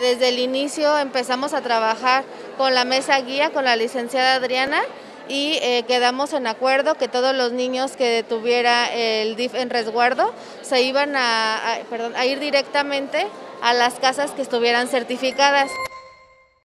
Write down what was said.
Desde el inicio empezamos a trabajar con la mesa guía, con la licenciada Adriana, y eh, quedamos en acuerdo que todos los niños que tuviera el DIF en resguardo se iban a, a ir directamente a las casas que estuvieran certificadas.